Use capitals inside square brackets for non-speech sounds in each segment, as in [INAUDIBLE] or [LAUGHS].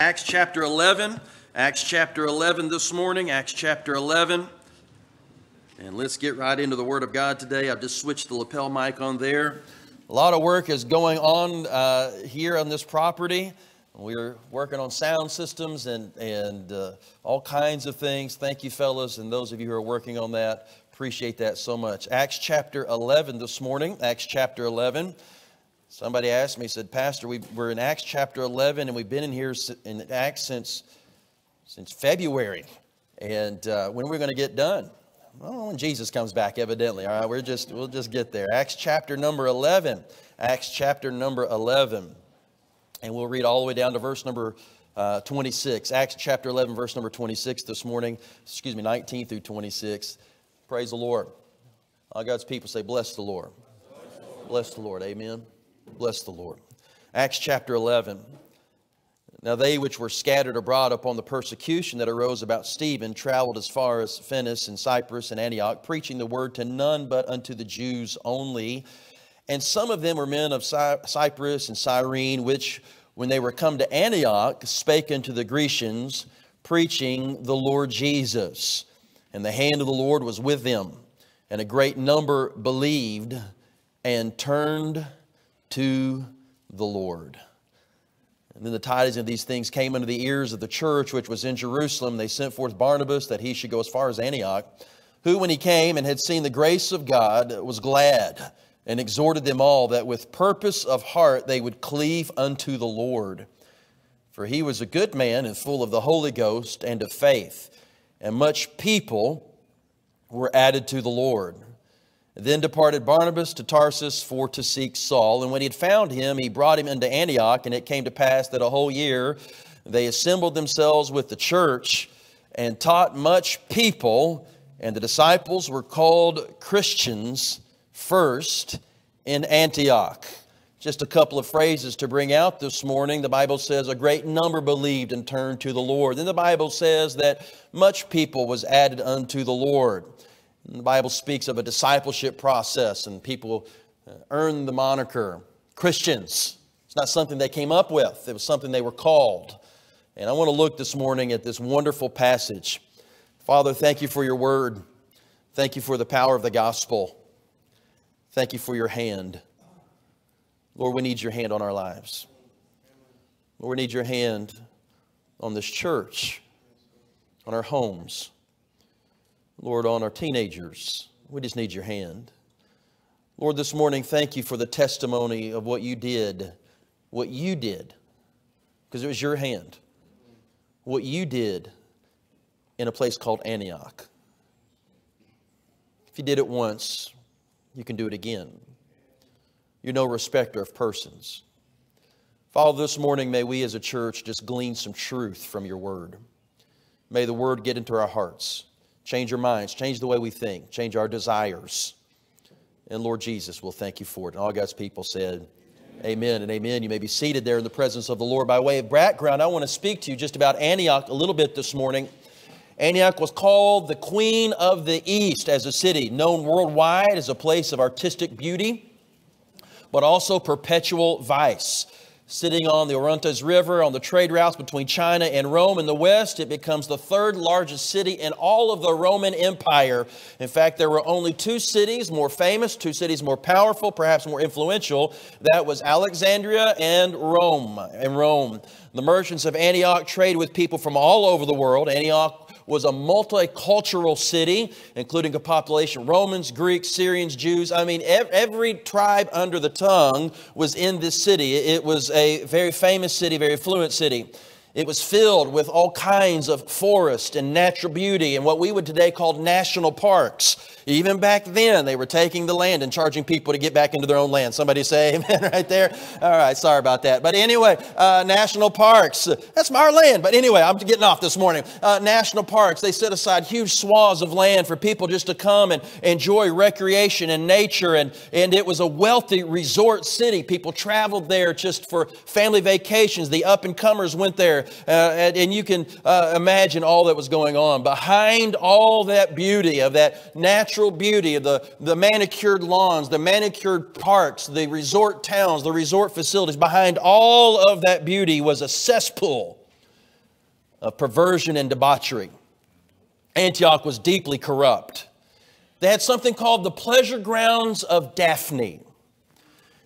Acts chapter 11. Acts chapter 11 this morning. Acts chapter 11. And let's get right into the Word of God today. I've just switched the lapel mic on there. A lot of work is going on uh, here on this property. We're working on sound systems and, and uh, all kinds of things. Thank you, fellas, and those of you who are working on that. Appreciate that so much. Acts chapter 11 this morning. Acts chapter 11. Somebody asked me, said, Pastor, we, are in Acts chapter 11, and we've been in here in Acts since, since February. And uh, when are we going to get done? Well, when Jesus comes back, evidently. All right, we're just, we'll just get there. Acts chapter number 11. Acts chapter number 11. And we'll read all the way down to verse number uh, 26. Acts chapter 11, verse number 26 this morning. Excuse me, 19 through 26. Praise the Lord. All God's people say, Bless the Lord. Bless the Lord. Bless the Lord. Amen. Bless the Lord. Acts chapter 11. Now they which were scattered abroad upon the persecution that arose about Stephen traveled as far as Phoenicia and Cyprus and Antioch, preaching the word to none but unto the Jews only. And some of them were men of Cyprus and Cyrene, which, when they were come to Antioch, spake unto the Grecians, preaching the Lord Jesus. And the hand of the Lord was with them. And a great number believed and turned to the Lord. And then the tidings of these things came into the ears of the church which was in Jerusalem. They sent forth Barnabas that he should go as far as Antioch, who, when he came and had seen the grace of God, was glad and exhorted them all that with purpose of heart they would cleave unto the Lord. For he was a good man and full of the Holy Ghost and of faith, and much people were added to the Lord. Then departed Barnabas to Tarsus for to seek Saul. And when he had found him, he brought him into Antioch. And it came to pass that a whole year they assembled themselves with the church and taught much people. And the disciples were called Christians first in Antioch. Just a couple of phrases to bring out this morning. The Bible says a great number believed and turned to the Lord. Then the Bible says that much people was added unto the Lord. The Bible speaks of a discipleship process, and people uh, earn the moniker Christians. It's not something they came up with, it was something they were called. And I want to look this morning at this wonderful passage. Father, thank you for your word. Thank you for the power of the gospel. Thank you for your hand. Lord, we need your hand on our lives. Lord, we need your hand on this church, on our homes Lord, on our teenagers. We just need your hand. Lord, this morning, thank you for the testimony of what you did, what you did, because it was your hand, what you did in a place called Antioch. If you did it once, you can do it again. You're no respecter of persons. Father, this morning, may we as a church just glean some truth from your word. May the word get into our hearts change our minds, change the way we think, change our desires. And Lord Jesus, we'll thank you for it. And all God's people said, Amen. amen and amen. You may be seated there in the presence of the Lord. By way of background, I want to speak to you just about Antioch a little bit this morning. Antioch was called the Queen of the East as a city, known worldwide as a place of artistic beauty, but also perpetual vice sitting on the Orontes River on the trade routes between China and Rome. In the west, it becomes the third largest city in all of the Roman Empire. In fact, there were only two cities more famous, two cities more powerful, perhaps more influential. That was Alexandria and Rome. And Rome. The merchants of Antioch trade with people from all over the world. Antioch was a multicultural city, including a population Romans, Greeks, Syrians, Jews. I mean, every tribe under the tongue was in this city. It was a very famous city, very affluent city. It was filled with all kinds of forest and natural beauty and what we would today call national parks. Even back then, they were taking the land and charging people to get back into their own land. Somebody say [LAUGHS] amen right there? All right, sorry about that. But anyway, uh, national parks. That's our land. But anyway, I'm getting off this morning. Uh, national parks, they set aside huge swaths of land for people just to come and enjoy recreation and nature. And, and it was a wealthy resort city. People traveled there just for family vacations. The up and comers went there. Uh, and, and, you can uh, imagine all that was going on. Behind all that beauty of that natural beauty of the, the manicured lawns, the manicured parks, the resort towns, the resort facilities, behind all of that beauty was a cesspool of perversion and debauchery. Antioch was deeply corrupt. They had something called the pleasure grounds of Daphne.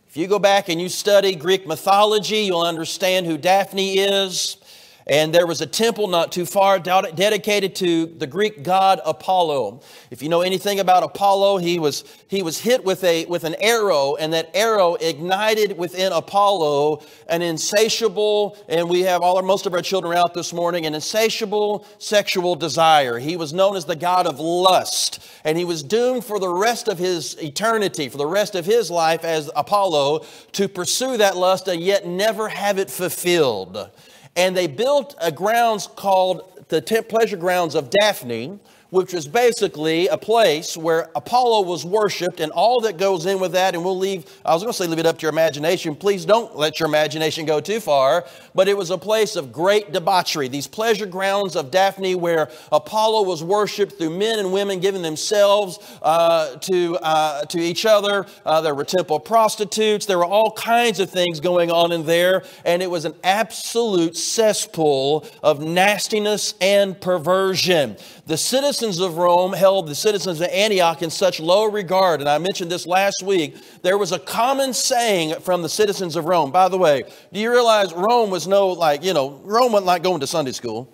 If you go back and you study Greek mythology, you'll understand who Daphne is. And there was a temple not too far dedicated to the Greek god Apollo. If you know anything about Apollo, he was, he was hit with, a, with an arrow, and that arrow ignited within Apollo an insatiable, and we have all our, most of our children out this morning, an insatiable sexual desire. He was known as the god of lust, and he was doomed for the rest of his eternity, for the rest of his life as Apollo, to pursue that lust and yet never have it fulfilled. And they built a grounds called the pleasure grounds of Daphne, which was basically a place where Apollo was worshiped and all that goes in with that. And we'll leave, I was going to say leave it up to your imagination. Please don't let your imagination go too far. But it was a place of great debauchery. These pleasure grounds of Daphne where Apollo was worshiped through men and women giving themselves uh, to, uh, to each other. Uh, there were temple prostitutes. There were all kinds of things going on in there. And it was an absolute cesspool of nastiness and perversion. The citizens of Rome held the citizens of Antioch in such low regard. And I mentioned this last week. There was a common saying from the citizens of Rome. By the way, do you realize Rome was no, like, you know, Rome wasn't like going to Sunday school.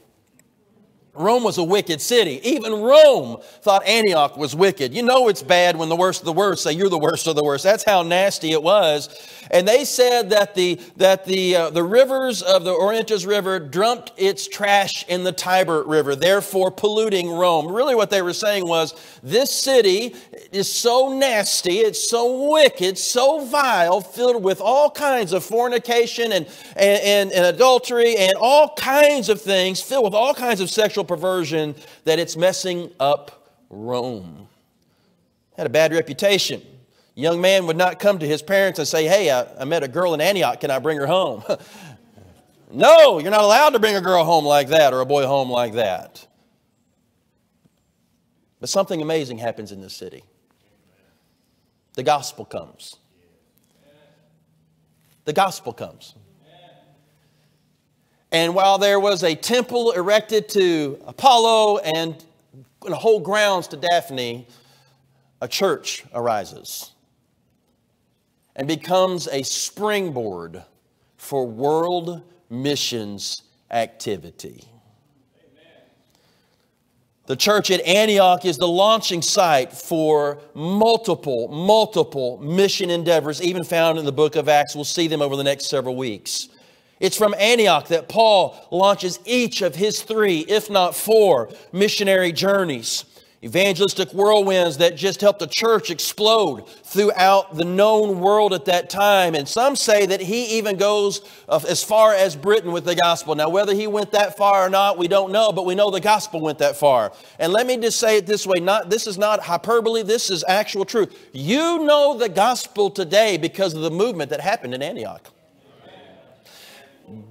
Rome was a wicked city. Even Rome thought Antioch was wicked. You know it's bad when the worst of the worst say you're the worst of the worst. That's how nasty it was. And they said that the, that the, uh, the rivers of the Orontes River dumped its trash in the Tiber River, therefore polluting Rome. Really what they were saying was this city is so nasty, it's so wicked, so vile, filled with all kinds of fornication and, and, and, and adultery and all kinds of things, filled with all kinds of sexual perversion, that it's messing up Rome. Had a bad reputation. Young man would not come to his parents and say, Hey, I, I met a girl in Antioch. Can I bring her home? [LAUGHS] no, you're not allowed to bring a girl home like that or a boy home like that. But something amazing happens in this city. The gospel comes. The gospel comes. And while there was a temple erected to Apollo and a whole grounds to Daphne, a church arises and becomes a springboard for world missions activity. The church at Antioch is the launching site for multiple, multiple mission endeavors, even found in the book of Acts. We'll see them over the next several weeks. It's from Antioch that Paul launches each of his three, if not four, missionary journeys evangelistic whirlwinds that just helped the church explode throughout the known world at that time. And some say that he even goes uh, as far as Britain with the gospel. Now, whether he went that far or not, we don't know, but we know the gospel went that far. And let me just say it this way, not, this is not hyperbole, this is actual truth. You know the gospel today because of the movement that happened in Antioch.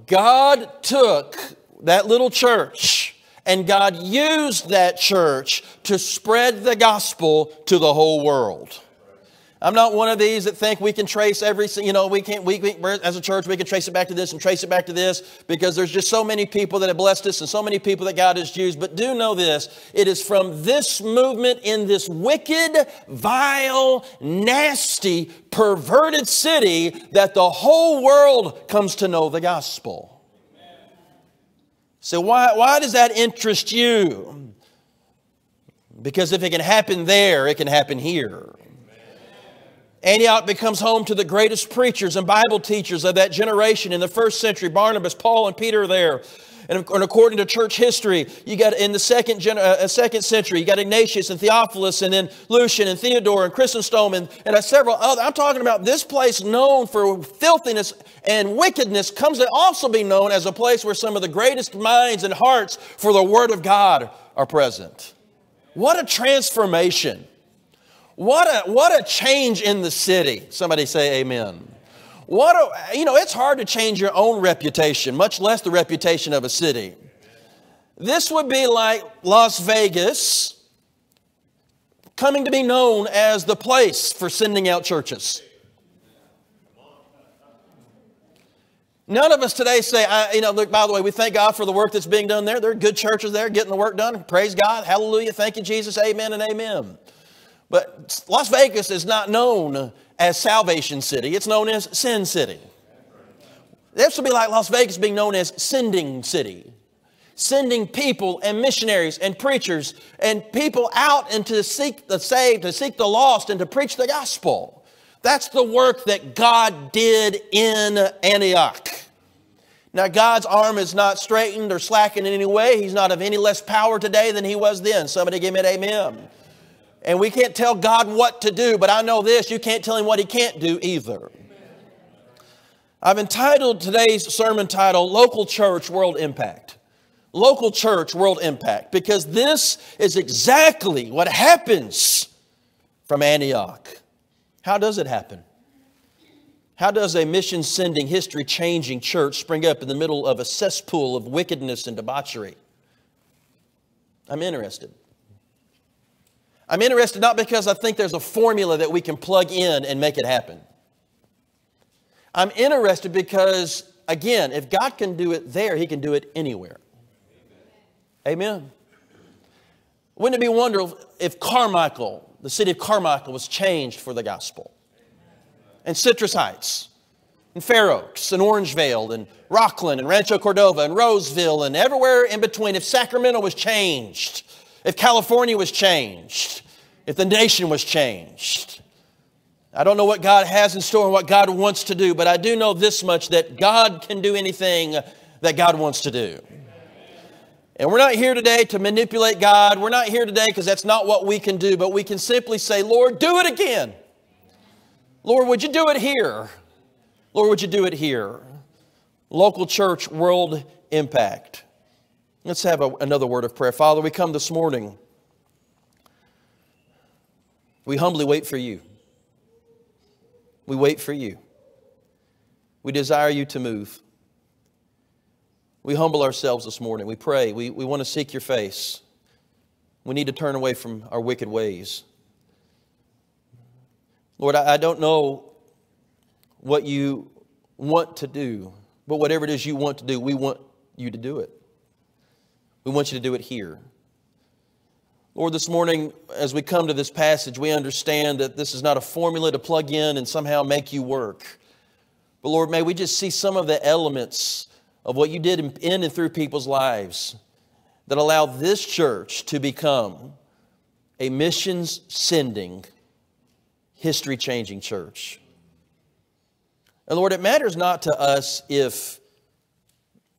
God took that little church and God used that church to spread the gospel to the whole world. I'm not one of these that think we can trace every, you know, we can't, we, we, as a church, we can trace it back to this and trace it back to this because there's just so many people that have blessed us and so many people that God has used. But do know this it is from this movement in this wicked, vile, nasty, perverted city that the whole world comes to know the gospel. So, why, why does that interest you? Because if it can happen there, it can happen here. Antioch becomes home to the greatest preachers and Bible teachers of that generation in the first century. Barnabas, Paul, and Peter are there. And according to church history, you got in the second, uh, second century, you got Ignatius and Theophilus, and then Lucian and Theodore and Chrysostom and, and several other. I'm talking about this place known for filthiness and wickedness comes to also be known as a place where some of the greatest minds and hearts for the Word of God are present. What a transformation. What a, what a change in the city. Somebody say amen. What a, you know, it's hard to change your own reputation, much less the reputation of a city. This would be like Las Vegas coming to be known as the place for sending out churches. None of us today say, I, you know, look, by the way, we thank God for the work that's being done there. There are good churches there getting the work done. Praise God. Hallelujah. Thank you, Jesus. Amen and amen. But Las Vegas is not known as Salvation City, it's known as Sin City. This would be like Las Vegas being known as Sending City. Sending people and missionaries and preachers and people out and to seek the saved, to seek the lost, and to preach the gospel. That's the work that God did in Antioch. Now, God's arm is not straightened or slackened in any way. He's not of any less power today than he was then. Somebody give me an amen. And we can't tell God what to do, but I know this you can't tell him what he can't do either. I've entitled today's sermon title, Local Church World Impact. Local Church World Impact, because this is exactly what happens from Antioch. How does it happen? How does a mission sending, history changing church spring up in the middle of a cesspool of wickedness and debauchery? I'm interested. I'm interested not because I think there's a formula that we can plug in and make it happen. I'm interested because, again, if God can do it there, He can do it anywhere. Amen. Wouldn't it be wonderful if Carmichael, the city of Carmichael, was changed for the gospel? And Citrus Heights, and Fair Oaks, and Orangevale, and Rocklin, and Rancho Cordova, and Roseville, and everywhere in between, if Sacramento was changed, if California was changed, if the nation was changed. I don't know what God has in store and what God wants to do, but I do know this much that God can do anything that God wants to do. And we're not here today to manipulate God. We're not here today because that's not what we can do, but we can simply say, Lord, do it again. Lord, would you do it here? Lord, would you do it here? Local church, world impact. Let's have a, another word of prayer. Father, we come this morning. We humbly wait for you. We wait for you. We desire you to move. We humble ourselves this morning. We pray. We, we want to seek your face. We need to turn away from our wicked ways. Lord, I, I don't know what you want to do, but whatever it is you want to do, we want you to do it. We want you to do it here. Lord, this morning, as we come to this passage, we understand that this is not a formula to plug in and somehow make you work. But Lord, may we just see some of the elements of what you did in and through people's lives that allow this church to become a missions sending, history changing church. And Lord, it matters not to us if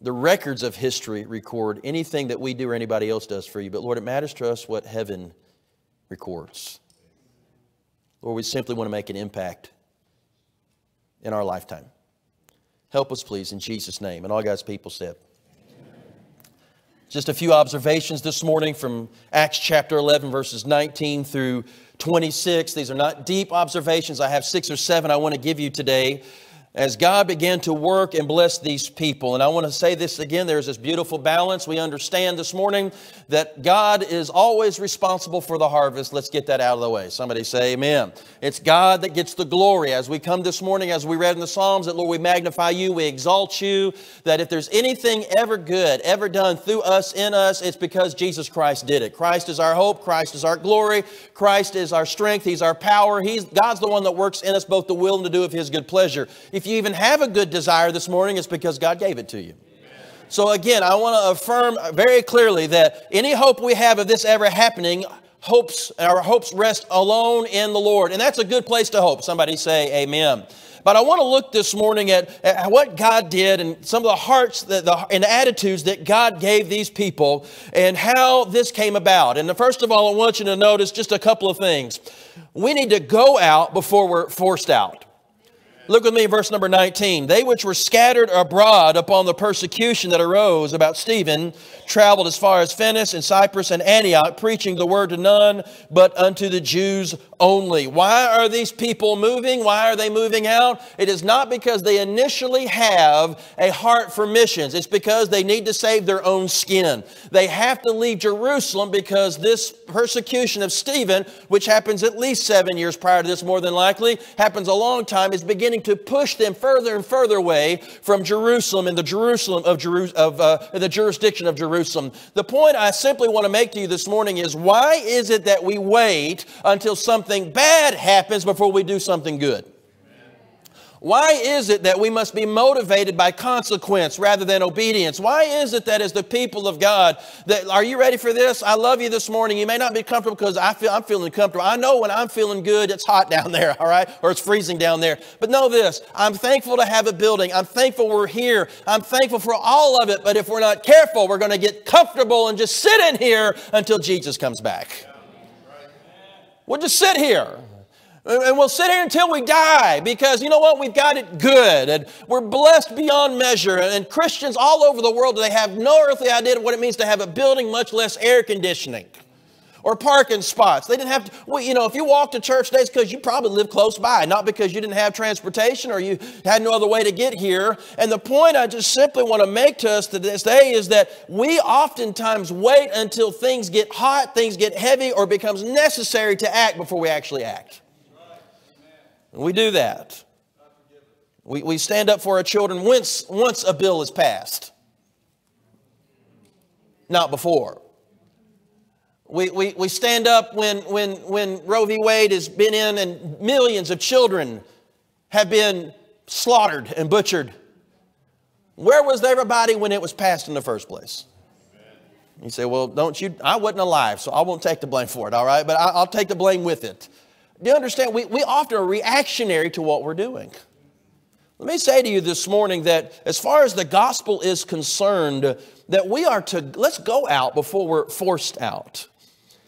the records of history record anything that we do or anybody else does for you. But Lord, it matters to us what heaven records. Lord, we simply want to make an impact in our lifetime. Help us, please, in Jesus' name. And all God's people said. Just a few observations this morning from Acts chapter 11, verses 19 through 26. These are not deep observations. I have six or seven I want to give you today as God began to work and bless these people. And I want to say this again there's this beautiful balance. We understand this morning that God is always responsible for the harvest. Let's get that out of the way. Somebody say amen. It's God that gets the glory. As we come this morning, as we read in the Psalms, that Lord, we magnify you, we exalt you, that if there's anything ever good, ever done through us, in us, it's because Jesus Christ did it. Christ is our hope, Christ is our glory, Christ is our strength, He's our power. He's, God's the one that works in us both the will and the do of His good pleasure. If if you even have a good desire this morning, it's because God gave it to you. So again, I want to affirm very clearly that any hope we have of this ever happening, hopes our hopes rest alone in the Lord. And that's a good place to hope. Somebody say amen. But I want to look this morning at, at what God did and some of the hearts that the, and attitudes that God gave these people and how this came about. And the, first of all, I want you to notice just a couple of things. We need to go out before we're forced out. Look with me, verse number 19. They which were scattered abroad upon the persecution that arose about Stephen traveled as far as Phoenicia and Cyprus and Antioch, preaching the word to none but unto the Jews only. Why are these people moving? Why are they moving out? It is not because they initially have a heart for missions. It's because they need to save their own skin. They have to leave Jerusalem because this persecution of Stephen, which happens at least seven years prior to this, more than likely, happens a long time, is beginning to push them further and further away from Jerusalem and the Jerusalem of, Jeru- of uh, the jurisdiction of Jerusalem. The point I simply want to make to you this morning is why is it that we wait until something bad happens before we do something good? Why is it that we must be motivated by consequence rather than obedience? Why is it that as the people of God, that are you ready for this? I love you this morning. You may not be comfortable because I feel I'm feeling comfortable. I know when I'm feeling good, it's hot [LAUGHS] down there, all right, or it's freezing down there. But know this: I'm thankful to have a building. I'm thankful we're here. I'm thankful for all of it. But if we're not careful, we're going to get comfortable and just sit in here until Jesus comes back. We'll just sit here. And we'll sit here until we die because you know what? We've got it good and we're blessed beyond measure. And Christians all over the world, they have no earthly idea of what it means to have a building, much less air conditioning or parking spots. They didn't have to, well, you know, if you walk to church today, it's because you probably live close by, not because you didn't have transportation or you had no other way to get here. And the point I just simply want to make to us to this day is that we oftentimes wait until things get hot, things get heavy, or becomes necessary to act before we actually act. We do that. We, we stand up for our children once, once a bill is passed, not before. We, we, we stand up when, when, when Roe v. Wade has been in and millions of children have been slaughtered and butchered. Where was everybody when it was passed in the first place? You say, well, don't you? I wasn't alive, so I won't take the blame for it, all right? But I, will take the blame with it. Do you understand? We, we often are reactionary to what we're doing. Let me say to you this morning that as far as the gospel is concerned, that we are to, let's go out before we're forced out.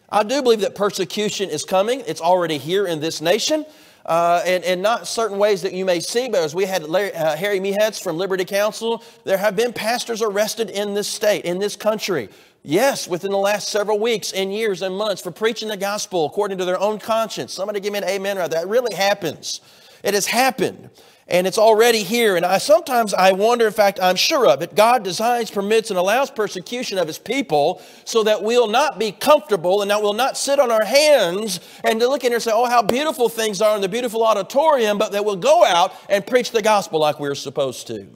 I do believe that persecution is coming. It's already here in this nation. Uh, and, and not certain ways that you may see, but as we had Larry, uh, Harry Mihet from Liberty Counsel, there have been pastors arrested in this state, in this country, Yes, within the last several weeks and years and months for preaching the gospel according to their own conscience. Somebody give me an amen right That really happens. It has happened and it's already here. And I sometimes I wonder, in fact, I'm sure of it. God designs, permits, and allows persecution of his people so that we'll not be comfortable and that we'll not sit on our hands and to look in here and say, oh, how beautiful things are in the beautiful auditorium, but that we'll go out and preach the gospel like we're supposed to.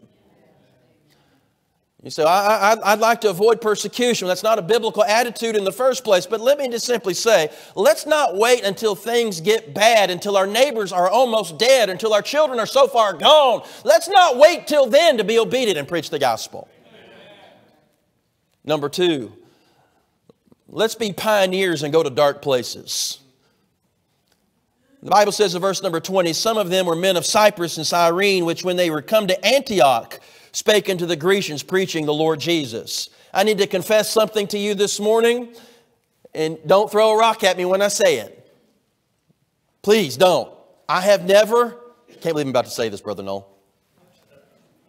You say, I, I'd like to avoid persecution. That's not a biblical attitude in the first place. But let me just simply say, let's not wait until things get bad, until our neighbors are almost dead, until our children are so far gone. Let's not wait till then to be obedient and preach the gospel. Number two, let's be pioneers and go to dark places. The Bible says in verse number 20, some of them were men of Cyprus and Cyrene, which when they were come to Antioch, spake unto the Grecians, preaching the Lord Jesus. I need to confess something to you this morning, and don't throw a rock at me when I say it. Please don't. I have never, can't believe I'm about to say this, Brother Noel.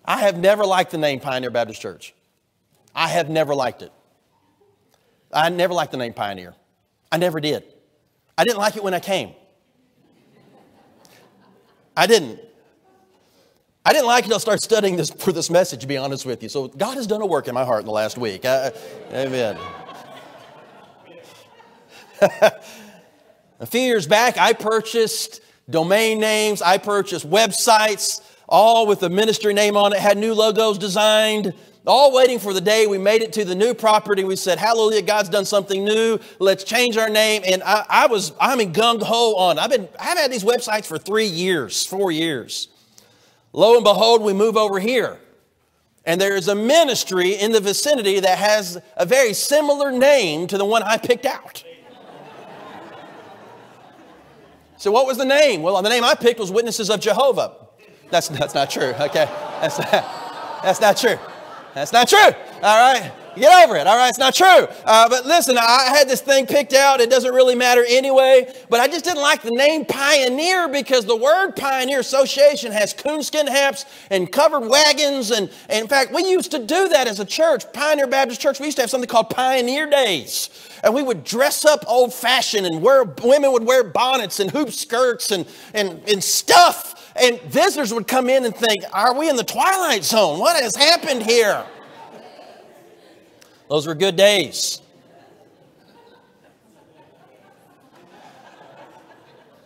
I have never liked the name Pioneer Baptist Church. I have never liked it. I never liked the name Pioneer. I never did. I didn't like it when I came. I didn't. I didn't like it until I started studying this for this message, to be honest with you. So God has done a work in my heart in the last week. Uh, amen. [LAUGHS] a few years back, I purchased domain names, I purchased websites, all with the ministry name on it, had new logos designed, all waiting for the day we made it to the new property. We said, Hallelujah, God's done something new. Let's change our name. And I, I was, I'm in gung ho on. I've been, I've had these websites for three years, four years. Lo and behold, we move over here. And there is a ministry in the vicinity that has a very similar name to the one I picked out. So, what was the name? Well, the name I picked was Witnesses of Jehovah. That's, that's not true, okay? That's not, [LAUGHS] that's not true. That's not true, all right? Get over it. All right, it's not true. Uh, but listen, I had this thing picked out. It doesn't really matter anyway. But I just didn't like the name Pioneer because the word Pioneer Association has coonskin hats and covered wagons. And, and in fact, we used to do that as a church, Pioneer Baptist Church. We used to have something called Pioneer Days. And we would dress up old fashioned and wear, women would wear bonnets and hoop skirts and, and, and stuff. And visitors would come in and think, Are we in the Twilight Zone? What has happened here? Those were good days.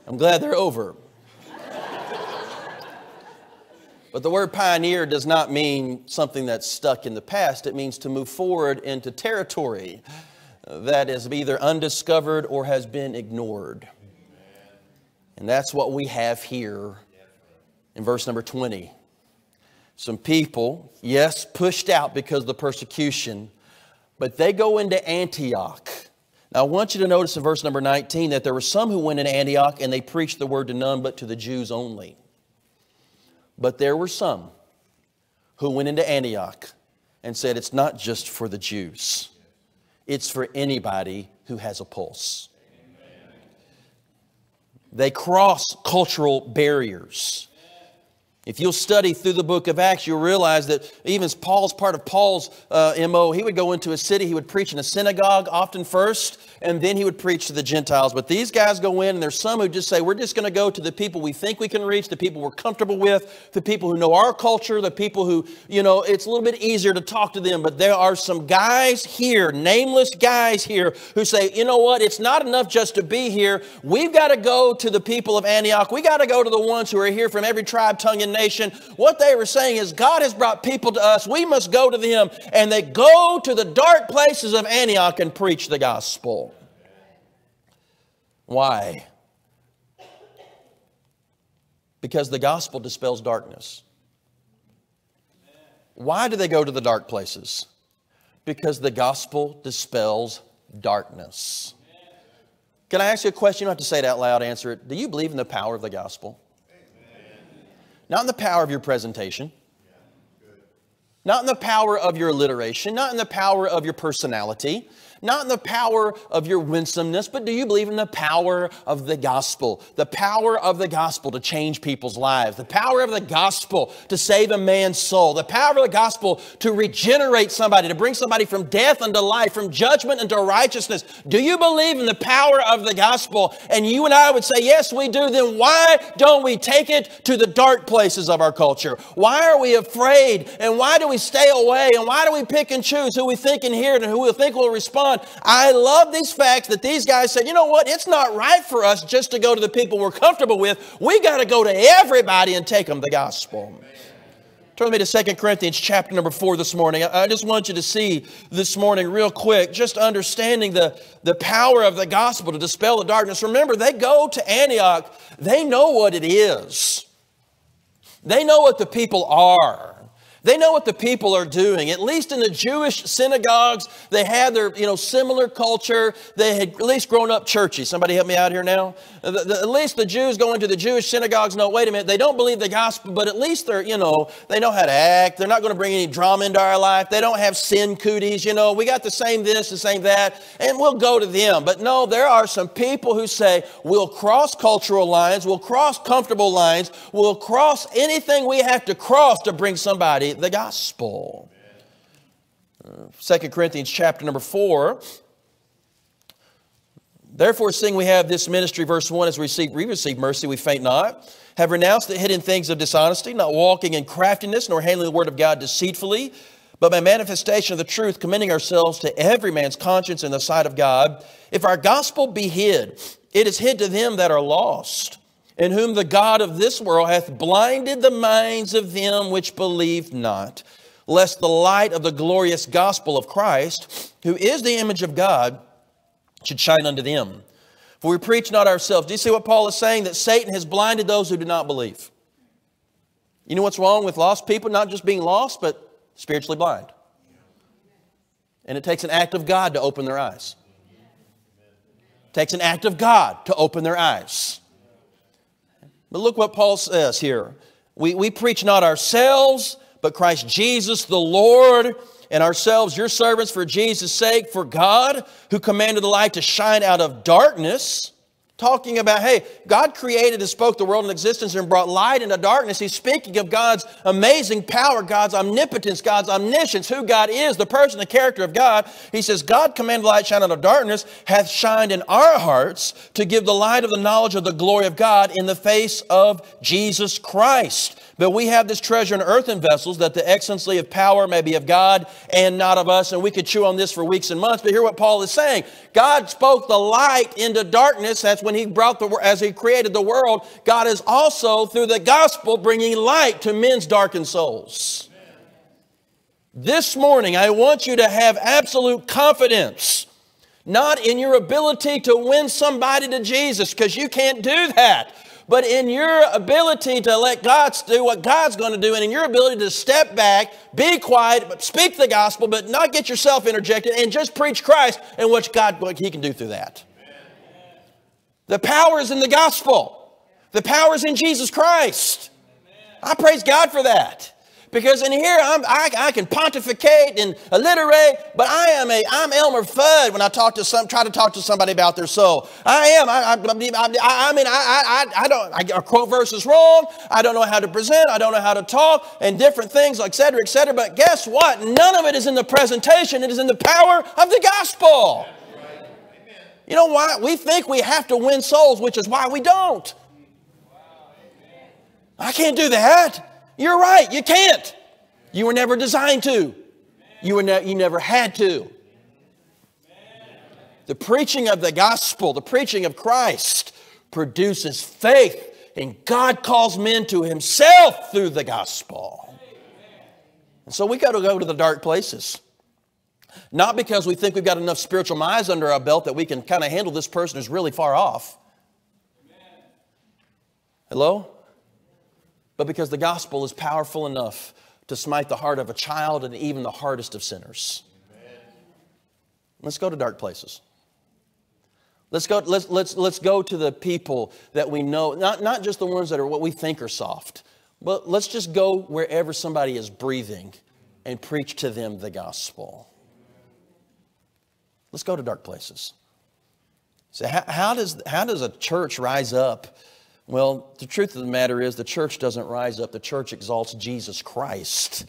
I'm glad they're over. But the word pioneer does not mean something that's stuck in the past. It means to move forward into territory that is either undiscovered or has been ignored. And that's what we have here in verse number 20. Some people, yes, pushed out because of the persecution, but they go into Antioch. Now, I want you to notice in verse number 19 that there were some who went into Antioch and they preached the word to none but to the Jews only. But there were some who went into Antioch and said, It's not just for the Jews, it's for anybody who has a pulse. They cross cultural barriers. If you'll study through the book of Acts, you'll realize that even Paul's part of Paul's uh, MO, he would go into a city, he would preach in a synagogue often first, and then he would preach to the Gentiles. But these guys go in, and there's some who just say, we're just going to go to the people we think we can reach, the people we're comfortable with, the people who know our culture, the people who, you know, it's a little bit easier to talk to them. But there are some guys here, nameless guys here, who say, you know what, it's not enough just to be here. We've got to go to the people of Antioch. We got to go to the ones who are here from every tribe, tongue, and nation. What they were saying is God has brought people to us. We must go to them. And they go to the dark places of Antioch and preach the gospel. Why? Because the gospel dispels darkness. Why do they go to the dark places? Because the gospel dispels darkness. Can I ask you a question? You don't have to say it out loud, answer it. Do you believe in the power of the gospel? Not in the power of your presentation. Not in the power of your alliteration, not in the power of your personality, not in the power of your winsomeness, but do you believe in the power of the gospel? The power of the gospel to change people's lives, the power of the gospel to save a man's soul, the power of the gospel to regenerate somebody, to bring somebody from death unto life, from judgment unto righteousness. Do you believe in the power of the gospel? And you and I would say, yes, we do. Then why don't we take it to the dark places of our culture? Why are we afraid? And why do we stay away? And why do we pick and choose who we think can hear and who we think will respond? On. I love these facts that these guys said, you know what? It's not right for us just to go to the people we're comfortable with. We got to go to everybody and take them the gospel. Turn with me to 2 Corinthians chapter number 4 this morning. I just want you to see this morning, real quick, just understanding the, the power of the gospel to dispel the darkness. Remember, they go to Antioch, they know what it is, they know what the people are. They know what the people are doing. At least in the Jewish synagogues, they had their, you know, similar culture. They had at least grown up churchy. Somebody help me out here now. The, the, at least the Jews going to the Jewish synagogues know, wait a minute, they don't believe the gospel, but at least they're, you know, they know how to act. They're not going to bring any drama into our life. They don't have sin cooties, you know. We got the same this, the same that, and we'll go to them. But no, there are some people who say, we'll cross cultural lines, we'll cross comfortable lines, we'll cross anything we have to cross to bring somebody the gospel. Uh, 2 Corinthians chapter number 4. Therefore, seeing we have this ministry, verse 1, as we receive, we receive mercy, we faint not, have renounced the hidden things of dishonesty, not walking in craftiness, nor handling the word of God deceitfully, but by manifestation of the truth, commending ourselves to every man's conscience in the sight of God. If our gospel be hid, it is hid to them that are lost in whom the God of this world hath blinded the minds of them which believe not, lest the light of the glorious gospel of Christ, who is the image of God, should shine unto them. For we preach not ourselves. Do you see what Paul is saying? That Satan has blinded those who do not believe. You know what's wrong with lost people? Not just being lost, but spiritually blind. And it takes an act of God to open their eyes. It takes an act of God to open their eyes. But look what Paul says here. We, we preach not ourselves, but Christ Jesus the Lord, and ourselves your servants for Jesus' sake, for God, who commanded the light to shine out of darkness talking about, hey, God created and spoke the world in existence and brought light into darkness. He's speaking of God's amazing power, God's omnipotence, God's omniscience, who God is, the person, the character of God. He says, God commanded light shine out of darkness, hath shined in our hearts to give the light of the knowledge of the glory of God in the face of Jesus Christ. But we have this treasure in earthen vessels that the excellency of power may be of God and not of us. And we could chew on this for weeks and months. But hear what Paul is saying. God spoke the light into darkness. That's when when he brought the, as he created the world, God is also through the gospel bringing light to men's darkened souls. This morning, I want you to have absolute confidence, not in your ability to win somebody to Jesus, because you can't do that, but in your ability to let God do what God's going to do, and in your ability to step back, be quiet, but speak the gospel, but not get yourself interjected, and just preach Christ and what God what He can do through that. The power is in the gospel. The power is in Jesus Christ. I praise God for that. Because in here, I, I can pontificate and alliterate, but I am a, I'm Elmer Fudd when I talk to some, try to talk to somebody about their soul. I am. I, I, I, I mean, I, I, I don't, I quote verses wrong. I don't know how to present. I don't know how to talk and different things, et cetera, et cetera. But guess what? None of it is in the presentation. It is in the power of the gospel. You know why? We think we have to win souls, which is why we don't. I can't do that. You're right, you can't. You were never designed to. You, were ne- you never had to. The preaching of the gospel, the preaching of Christ, produces faith, and God calls men to Himself through the gospel. And so we got to go to the dark places. Not because we think we've got enough spiritual minds under our belt that we can kind of handle this person who's really far off. Hello? but because the gospel is powerful enough to smite the heart of a child and even the hardest of sinners. Amen. Let's go to dark places. Let's go, let's, let's, let's go to the people that we know, not, not just the ones that are what we think are soft, but let's just go wherever somebody is breathing and preach to them the gospel. Let's go to dark places. So, how, how, does, how does a church rise up well, the truth of the matter is the church doesn't rise up, the church exalts Jesus Christ.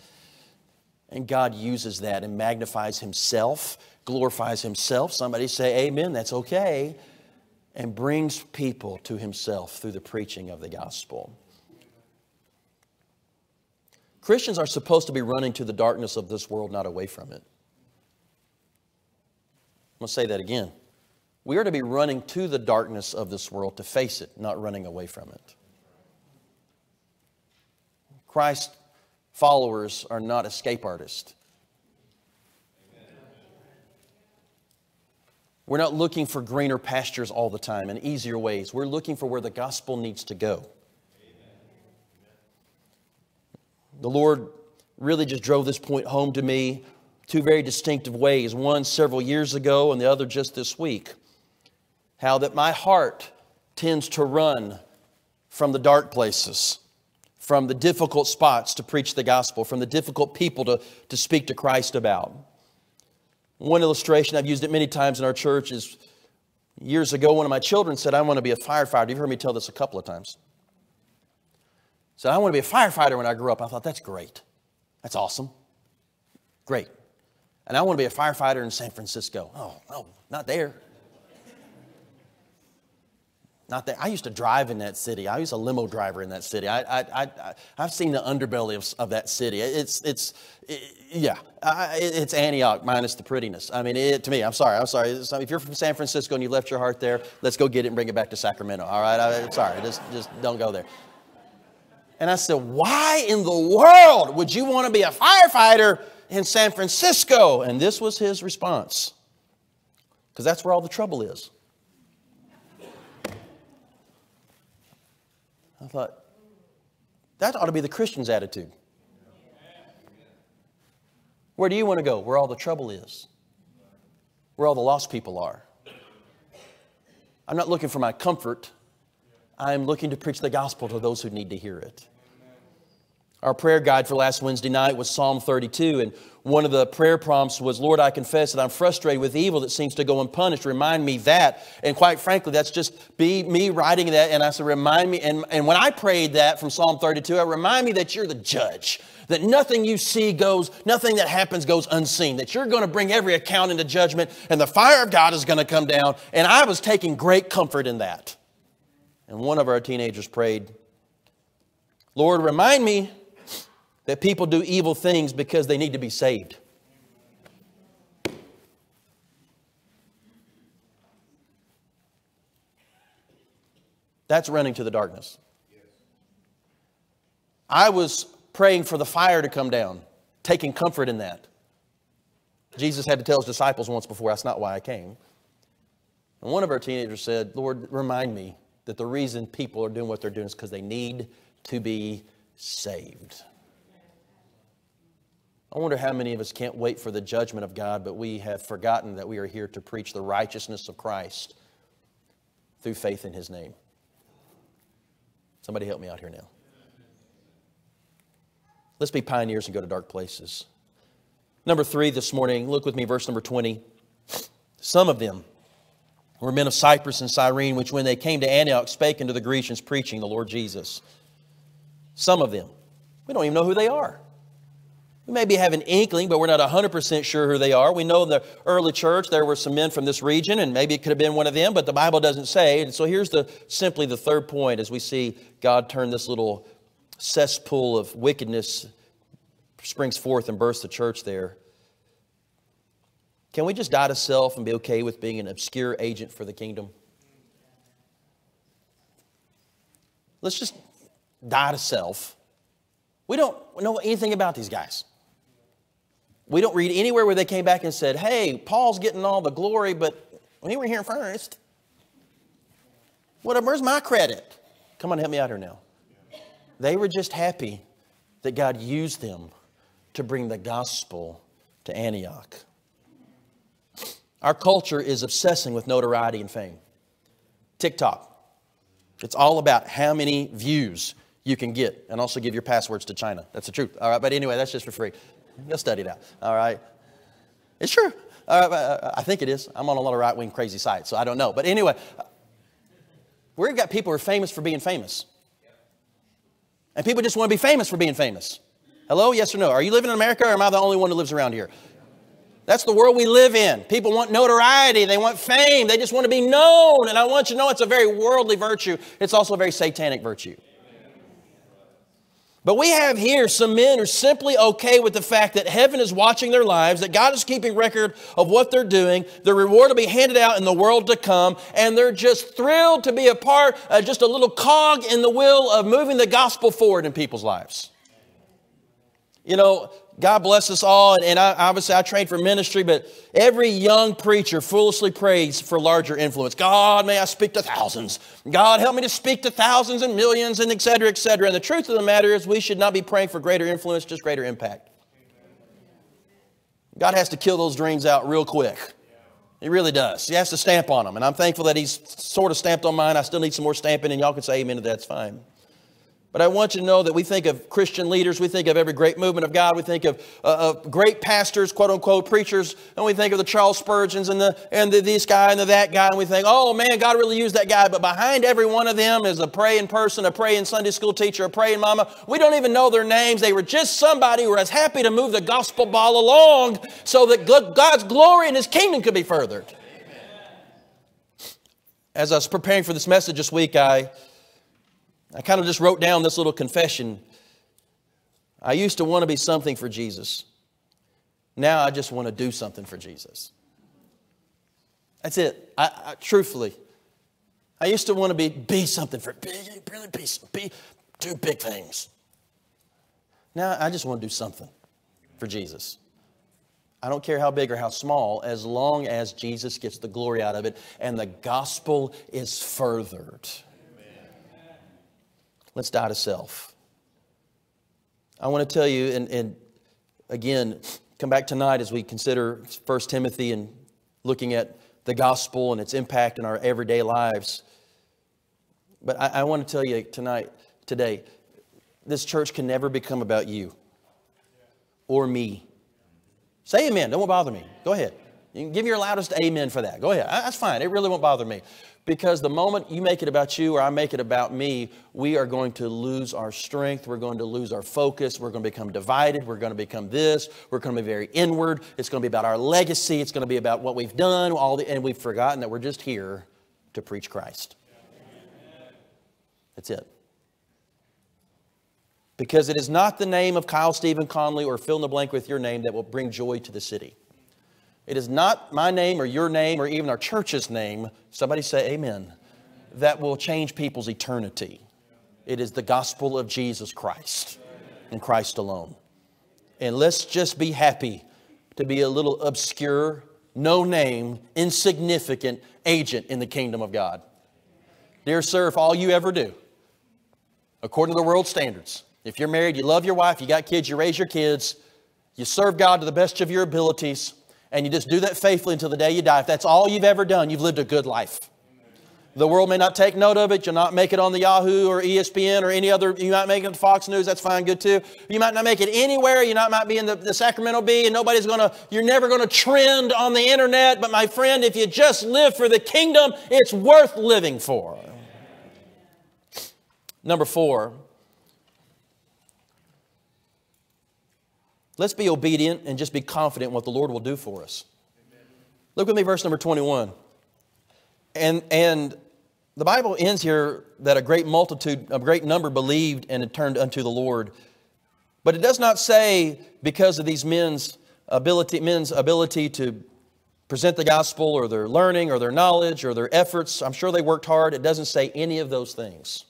And God uses that and magnifies Himself, glorifies Himself. Somebody say, Amen, that's okay. And brings people to Himself through the preaching of the gospel. Christians are supposed to be running to the darkness of this world, not away from it. I'm going to say that again. We are to be running to the darkness of this world to face it, not running away from it. Christ followers are not escape artists. We're not looking for greener pastures all the time and easier ways. We're looking for where the gospel needs to go. The Lord really just drove this point home to me two very distinctive ways one several years ago, and the other just this week how that my heart tends to run from the dark places, from the difficult spots to preach the gospel, from the difficult people to, to speak to Christ about. One illustration, I've used it many times in our church, is years ago, one of my children said, I want to be a firefighter. You've heard me tell this a couple of times. Said, I want to be a firefighter when I grow up. I thought, that's great. That's awesome. Great. And I want to be a firefighter in San Francisco. Oh, no, not there. Not that I used to drive in that city. I was a limo driver in that city. I, I, I, I've seen the underbelly of, of that city. It's, it's, it, yeah, I, it's Antioch minus the prettiness. I mean, it, to me, I'm sorry, I'm sorry. If you're from San Francisco and you left your heart there, let's go get it and bring it back to Sacramento. All right, I, am sorry, just, just don't go there. And I said, why in the world would you want to be a firefighter in San Francisco? And this was his response, because that's where all the trouble is. I thought, that ought to be the Christian's attitude. Where do you want to go? Where all the trouble is, where all the lost people are. I'm not looking for my comfort. I'm looking to preach the gospel to those who need to hear it. Our prayer guide for last Wednesday night was Psalm 32, and one of the prayer prompts was, Lord, I confess that I'm frustrated with evil that seems to go unpunished. Remind me that. And quite frankly, that's just be me writing that. And I said, remind me. And, and when I prayed that from Psalm 32, I remind me that you're the judge, that nothing you see goes, nothing that happens goes unseen, that you're going to bring every account into judgment, and the fire of God is going to come down. And I was taking great comfort in that. And one of our teenagers prayed, Lord, remind me that people do evil things because they need to be saved. That's running to the darkness. I was praying for the fire to come down, taking comfort in that. Jesus had to tell his disciples once before, that's not why I came. And one of our teenagers said, Lord, remind me that the reason people are doing what they're doing is because they need to be saved. I wonder how many of us can't wait for the judgment of God, but we have forgotten that we are here to preach the righteousness of Christ through faith in His name. Somebody help me out here now. Let's be pioneers and go to dark places. Number three this morning, look with me, verse number 20. Some of them were men of Cyprus and Cyrene, which when they came to Antioch spake unto the Grecians, preaching the Lord Jesus. Some of them. We don't even know who they are. We maybe have an inkling, but we're not 100% sure who they are. We know in the early church there were some men from this region, and maybe it could have been one of them, but the Bible doesn't say. And so here's the simply the third point as we see God turn this little cesspool of wickedness springs forth and bursts the church there. Can we just die to self and be okay with being an obscure agent for the kingdom? Let's just die to self. We don't know anything about these guys. We don't read anywhere where they came back and said, hey, Paul's getting all the glory, but we were here first, what, where's my credit? Come on, help me out here now. They were just happy that God used them to bring the gospel to Antioch. Our culture is obsessing with notoriety and fame. TikTok. It's all about how many views you can get and also give your passwords to China. That's the truth. All right, but anyway, that's just for free. Go study it out. All right. It's true. All right, uh, I think it is. I'm on a lot of right wing crazy sites, so I don't know. But anyway, we've got people who are famous for being famous. And people just want to be famous for being famous. Hello, yes or no? Are you living in America or am I the only one who lives around here? That's the world we live in. People want notoriety, they want fame, they just want to be known. And I want you to know it's a very worldly virtue, it's also a very satanic virtue. But we have here some men who are simply okay with the fact that heaven is watching their lives, that God is keeping record of what they're doing, the reward will be handed out in the world to come, and they're just thrilled to be a part, uh, just a little cog in the wheel of moving the gospel forward in people's lives. You know, God bless us all. And, and I, obviously, I trained for ministry, but every young preacher foolishly prays for larger influence. God, may I speak to thousands. God, help me to speak to thousands and millions, and et cetera, et cetera. And the truth of the matter is, we should not be praying for greater influence, just greater impact. God has to kill those dreams out real quick. He really does. He has to stamp on them. And I'm thankful that He's sort of stamped on mine. I still need some more stamping, and y'all can say amen to that. It's fine. But I want you to know that we think of Christian leaders, we think of every great movement of God, we think of, uh, of great pastors, quote unquote, preachers, and we think of the Charles Spurgeons and, the, and the, this guy and the, that guy, and we think, oh man, God really used that guy. But behind every one of them is a praying person, a praying Sunday school teacher, a praying mama. We don't even know their names. They were just somebody who was happy to move the gospel ball along so that God's glory and His kingdom could be furthered. As I was preparing for this message this week, I I kind of just wrote down this little confession. I used to want to be something for Jesus. Now I just want to do something for Jesus. That's it. I, I truthfully, I used to want to be be something for be really be, be do big things. Now I just want to do something for Jesus. I don't care how big or how small, as long as Jesus gets the glory out of it and the gospel is furthered. Let's die to self. I want to tell you, and, and again, come back tonight as we consider 1 Timothy and looking at the gospel and its impact in our everyday lives. But I, I want to tell you tonight, today, this church can never become about you or me. Say amen. Don't bother me. Go ahead. You can give your loudest amen for that. Go ahead. That's fine. It really won't bother me. Because the moment you make it about you or I make it about me, we are going to lose our strength. We're going to lose our focus. We're going to become divided. We're going to become this. We're going to be very inward. It's going to be about our legacy. It's going to be about what we've done. All the, and we've forgotten that we're just here to preach Christ. That's it. Because it is not the name of Kyle Stephen Conley or fill in the blank with your name that will bring joy to the city. It is not my name or your name or even our church's name. Somebody say amen. that will change people's eternity. It is the gospel of Jesus Christ and Christ alone. And let's just be happy to be a little obscure, no name, insignificant agent in the kingdom of God. Dear sir, if all you ever do, according to the world standards, if you're married, you love your wife, you got kids, you raise your kids, you serve God to the best of your abilities, and you just do that faithfully until the day you die, if that's all you've ever done, you've lived a good life. The world may not take note of it. You'll not make it on the Yahoo or ESPN or any other. You might make it on Fox News. That's fine, good too. You might not make it anywhere. You not, might be in the, the Sacramento Bee, and nobody's going to. You're never going to trend on the internet. But my friend, if you just live for the kingdom, it's worth living for. Number four. Let's be obedient and just be confident in what the Lord will do for us. Look with me, verse number 21. And, and the Bible ends here that a great multitude, a great number believed and had turned unto the Lord. But it does not say because of these men's ability, men's ability to present the gospel or their learning or their knowledge or their efforts. I'm sure they worked hard. It doesn't say any of those things.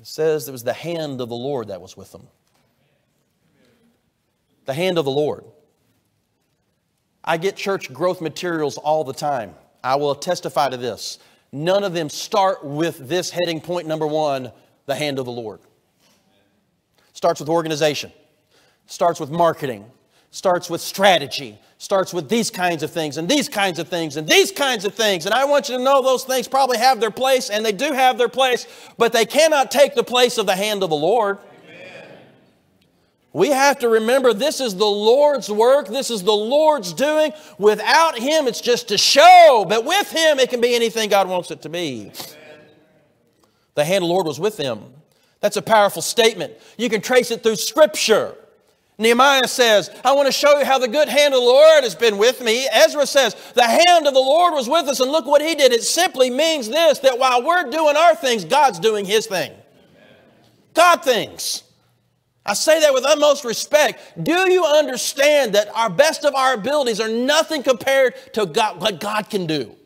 It says it was the hand of the Lord that was with them. The hand of the Lord. I get church growth materials all the time. I will testify to this. None of them start with this heading point number one the hand of the Lord. Starts with organization, starts with marketing, starts with strategy, starts with these kinds of things and these kinds of things and these kinds of things. And I want you to know those things probably have their place and they do have their place, but they cannot take the place of the hand of the Lord. We have to remember this is the Lord's work. This is the Lord's doing. Without Him, it's just a show. But with Him, it can be anything God wants it to be. The hand of the Lord was with them. That's a powerful statement. You can trace it through Scripture. Nehemiah says, I want to show you how the good hand of the Lord has been with me. Ezra says, the hand of the Lord was with us, and look what he did. It simply means this that while we're doing our things, God's doing his thing. God things. I say that with utmost respect. Do you understand that our best of our abilities are nothing compared to God, what God can do?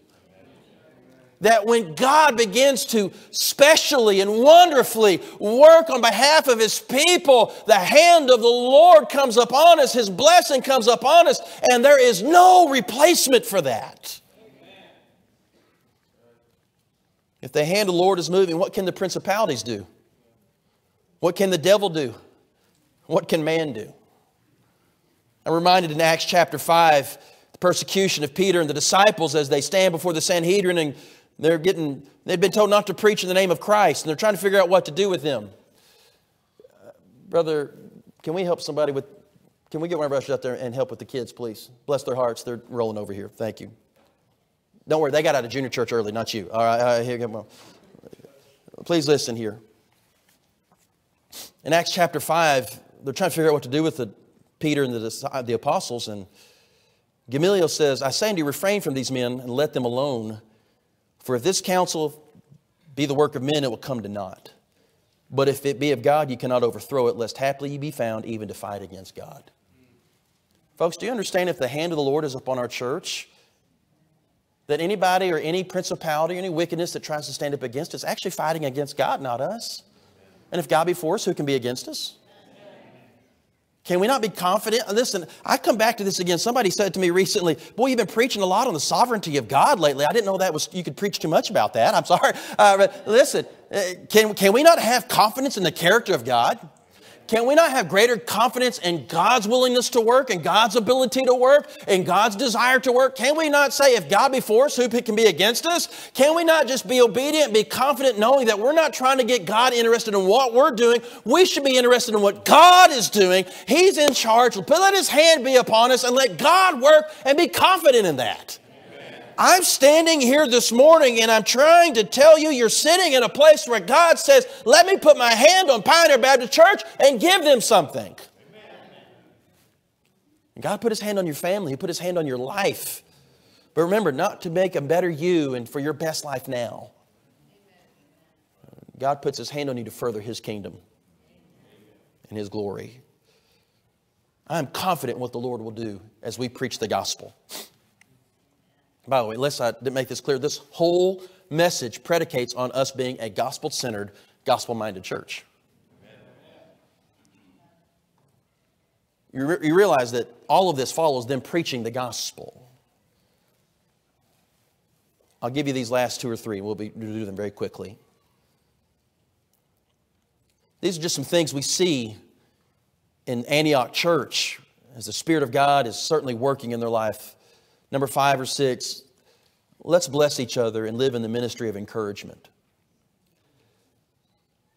That when God begins to specially and wonderfully work on behalf of His people, the hand of the Lord comes upon us, His blessing comes upon us, and there is no replacement for that. If the hand of the Lord is moving, what can the principalities do? What can the devil do? What can man do? I'm reminded in Acts chapter 5, the persecution of Peter and the disciples as they stand before the Sanhedrin and they're getting, they've been told not to preach in the name of Christ and they're trying to figure out what to do with them. Uh, brother, can we help somebody with, can we get one of us out there and help with the kids, please? Bless their hearts. They're rolling over here. Thank you. Don't worry, they got out of junior church early, not you. All right, all right here, come on. Please listen here. In Acts chapter 5, they're trying to figure out what to do with the, Peter and the, the apostles. And Gamaliel says, I say unto you, refrain from these men and let them alone. For if this counsel be the work of men, it will come to naught. But if it be of God, you cannot overthrow it, lest haply ye be found even to fight against God. Folks, do you understand if the hand of the Lord is upon our church, that anybody or any principality or any wickedness that tries to stand up against us actually fighting against God, not us? And if God be for us, who can be against us? Can we not be confident? Listen, I come back to this again. Somebody said to me recently, Boy, you've been preaching a lot on the sovereignty of God lately. I didn't know that was, you could preach too much about that. I'm [LAUGHS] sorry. Uh, but listen, uh, can, can we not have confidence in the character of God? Can we not have greater confidence in God's willingness to work and God's ability to work and God's desire to work? Can we not say, if God be for us, who can be against us? Can we not just be obedient, be confident, knowing that we're not trying to get God interested in what we're doing? We should be interested in what God is doing. He's in charge. Let His hand be upon us and let God work and be confident in that. I'm standing here this morning and I'm trying to tell you you're sitting in a place where God says, let me put my hand on Pioneer Baptist Church and give them something. God put his hand on your family, he put his hand on your life. But remember, not to make a better you and for your best life now. God puts his hand on you to further his kingdom and his glory. I'm confident what the Lord will do as we preach the gospel. By the way, let's uh, I make this clear. This whole message predicates on us being a gospel centered, gospel minded church. You, re- you realize that all of this follows them preaching the gospel. I'll give you these last two or three. We'll, be, we'll do them very quickly. These are just some things we see in Antioch Church as the Spirit of God is certainly working in their life. Number five or six, let's bless each other and live in the ministry of encouragement.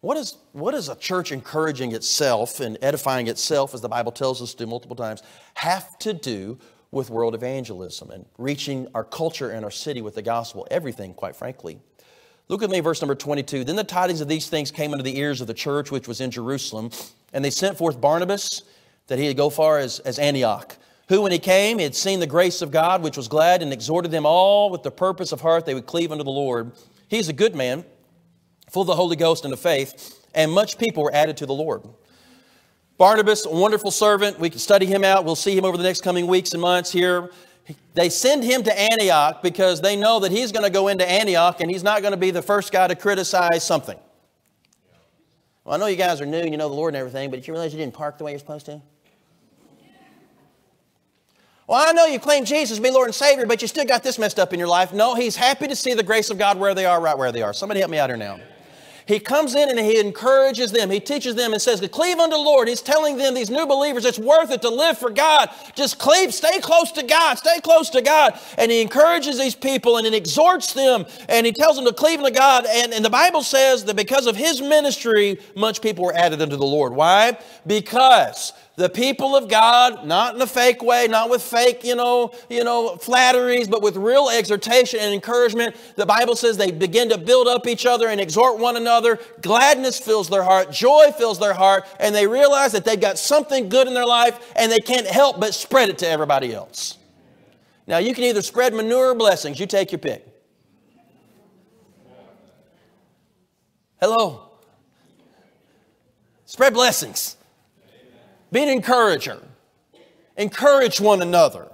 What is, what is a church encouraging itself and edifying itself, as the Bible tells us to multiple times, have to do with world evangelism and reaching our culture and our city with the gospel? Everything, quite frankly. Look at me, verse number 22. Then the tidings of these things came into the ears of the church which was in Jerusalem, and they sent forth Barnabas that he had go far as, as Antioch who, when he came, he had seen the grace of God, which was glad, and exhorted them all with the purpose of heart they would cleave unto the Lord. He's a good man, full of the Holy Ghost and of faith, and much people were added to the Lord. Barnabas, a wonderful servant. We can study him out. We'll see him over the next coming weeks and months here. They send him to Antioch because they know that he's going to go into Antioch and he's not going to be the first guy to criticize something. Well, I know you guys are new and you know the Lord and everything, but did you realize you didn't park the way you're supposed to? Well, I know you claim Jesus to be Lord and Savior, but you still got this messed up in your life. No, he's happy to see the grace of God where they are, right where they are. Somebody help me out here now. He comes in and he encourages them. He teaches them and says, Cleave unto the Lord. He's telling them, these new believers, it's worth it to live for God. Just cleave, stay close to God, stay close to God. And he encourages these people and he exhorts them and he tells them to cleave unto God. And, and the Bible says that because of his ministry, much people were added unto the Lord. Why? Because the people of God, not in a fake way, not with fake, you know, you know, flatteries, but with real exhortation and encouragement. The Bible says they begin to build up each other and exhort one another. Gladness fills their heart, joy fills their heart, and they realize that they've got something good in their life and they can't help but spread it to everybody else. Now, you can either spread manure or blessings. You take your pick. Hello? Spread blessings. Be an encourager. Encourage one another.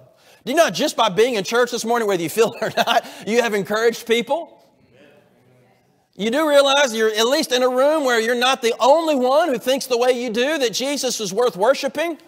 Do you know just by being in church this morning, whether you feel it or not, you have encouraged people? You do realize you're at least in a room where you're not the only one who thinks the way you do, that Jesus is worth worshiping?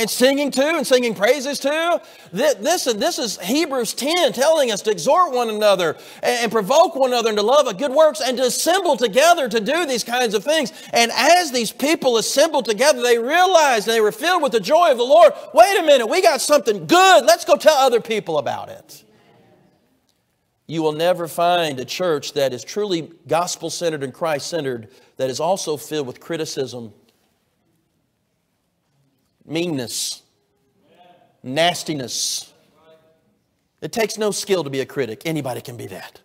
And singing to and singing praises to. This, this is Hebrews 10 telling us to exhort one another and provoke one another into love of good works and to assemble together to do these kinds of things. And as these people assembled together, they realized they were filled with the joy of the Lord. Wait a minute, we got something good. Let's go tell other people about it. You will never find a church that is truly gospel centered and Christ centered that is also filled with criticism meanness, nastiness. It takes no skill to be a critic. Anybody can be that.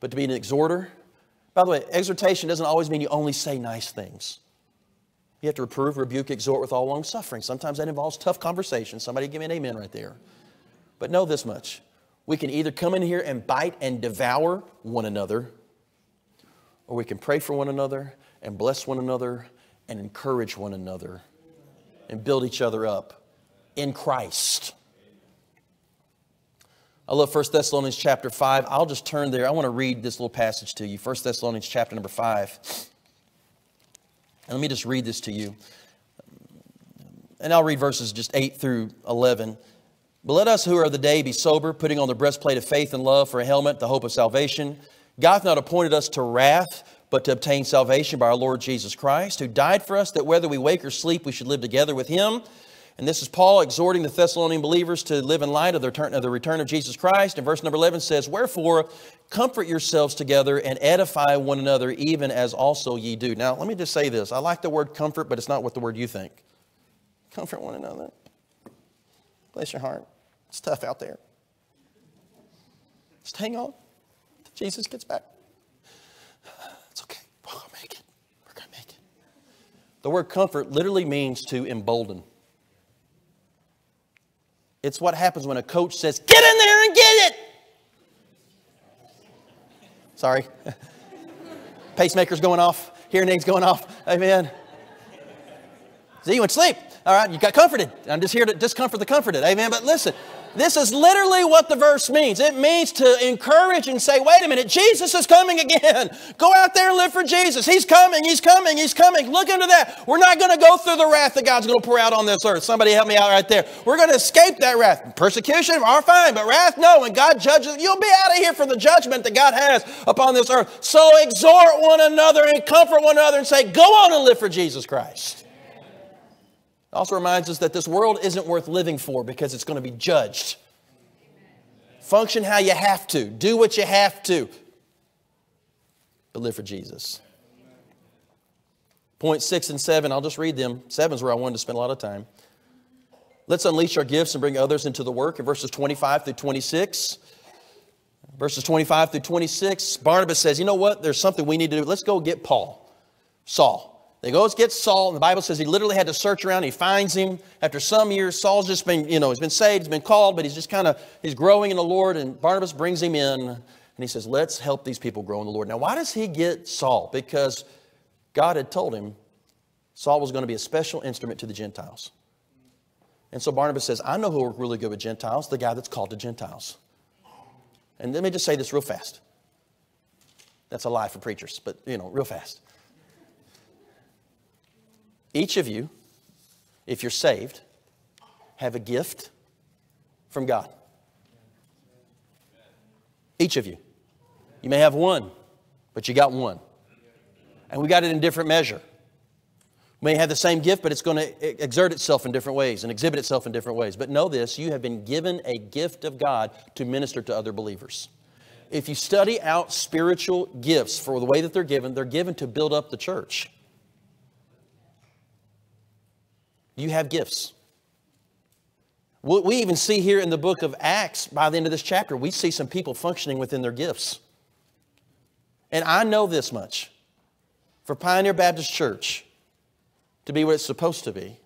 But to be an exhorter, by the way, exhortation doesn't always mean you only say nice things. You have to reprove, rebuke, exhort with all long suffering. Sometimes that involves tough conversations. Somebody give me an amen right there. But know this much we can either come in here and bite and devour one another, or we can pray for one another and bless one another and encourage one another and build each other up in Christ. I love 1 Thessalonians chapter 5. I'll just turn there. I want to read this little passage to you. 1 Thessalonians chapter number 5. And let me just read this to you. And I'll read verses just 8 through 11. But let us who are of the day be sober, putting on the breastplate of faith and love for a helmet, the hope of salvation. God hath not appointed us to wrath, but to obtain salvation by our Lord Jesus Christ, who died for us that whether we wake or sleep, we should live together with him. And this is Paul exhorting the Thessalonian believers to live in light of the, return, of the return of Jesus Christ. And verse number 11 says, Wherefore, comfort yourselves together and edify one another, even as also ye do. Now, let me just say this. I like the word comfort, but it's not what the word you think. Comfort one another. Bless your heart. It's tough out there. Just hang on till Jesus gets back. The word comfort literally means to embolden. It's what happens when a coach says, Get in there and get it! Sorry. [LAUGHS] Pacemaker's going off, hearing aids going off. Amen. See, you went to sleep. All right, you got comforted. I'm just here to discomfort the comforted. Amen. But listen, This is literally what the verse means. It means to encourage and say, wait a minute, Jesus is coming again. [LAUGHS] Go out there and live for Jesus. He's coming, He's coming, He's coming. Look into that. We're not going to go through the wrath that God's going to pour out on this earth. Somebody help me out right there. We're going to escape that wrath. Persecution, are fine, but wrath, no. When God judges, you'll be out of here for the judgment that God has upon this earth. So exhort one another and comfort one another and say, go on and live for Jesus Christ. It also reminds us that this world isn't worth living for because it's going to be judged. Function how you have to, do what you have to, but live for Jesus. Point six and seven, I'll just read them. Seven's where I wanted to spend a lot of time. Let's unleash our gifts and bring others into the work in verses 25 through 26. Verses 25 through 26, Barnabas says, You know what? There's something we need to do. Let's go get Paul, Saul. They goes get Saul, and the Bible says he literally had to search around. He finds him. After some years, Saul's just been, you know, he's been saved, he's been called, but he's just kind of, he's growing in the Lord, and Barnabas brings him in, and he says, let's help these people grow in the Lord. Now, why does he get Saul? Because God had told him Saul was going to be a special instrument to the Gentiles. And so Barnabas says, I know who are really good with Gentiles, the guy that's called to Gentiles. And let me just say this real fast. That's a lie for preachers, but, you know, real fast. Each of you, if you're saved, have a gift from God. Each of you. You may have one, but you got one. And we got it in different measure. We may have the same gift, but it's going to exert itself in different ways and exhibit itself in different ways. But know this you have been given a gift of God to minister to other believers. If you study out spiritual gifts for the way that they're given, they're given to build up the church. You have gifts. What we even see here in the book of Acts, by the end of this chapter, we see some people functioning within their gifts. And I know this much for Pioneer Baptist Church to be what it's supposed to be,